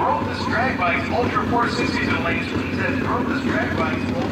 Brokers drag bikes, Ultra 460s and lanes, please have Brokers drag bikes,